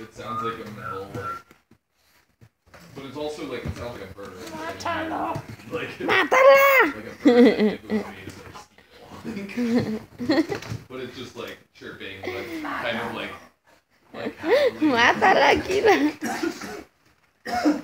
It sounds like a metal like, but it's also like it sounds like a bird. Mátalo. Like Mátala. like a bird Like a was Like a like but it's just like chirping, like kind of like like. Mátala, Kira.